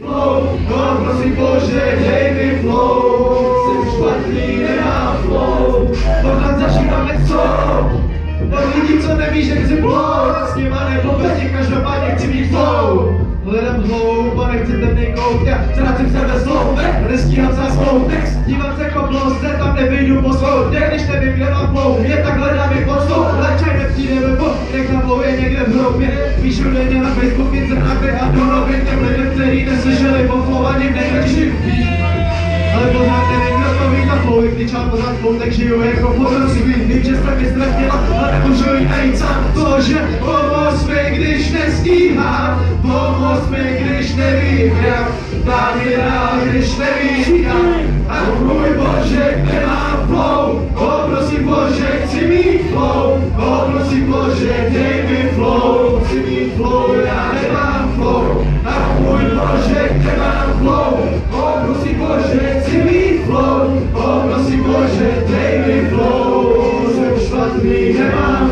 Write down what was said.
Flow, no prosím Bože, dej mi flow, jsem špatný, nemám flow, pořád začínáme co? No lidi, co neví, že chci blow, s nima nebo bez nich, každopádně chci mít flow. Hledám hloub a nechci temný kout, já ztrácím sebe slov, nestíhám za svou. Text, dívám se koplo, se tam nevyjdu po svou, kde když nevím, kde mám flow, je tak hledám i pod svou, lečaj nepřijde po, nech na flow je někde v hrobě, píšu denně na Facebook, nic pořád tak žiju jako porosivý, vím, že jsem mi ztratila, ale nemůžu jít najít sám, Bože, pomoz mi, když nestíhám, pomoz mi, když nevím, jak, rád, když nevím, jak, a můj Bože, kde mám flow, o prosím Bože, chci mít flow, o prosím Bože, dej mi flow, chci mít flow,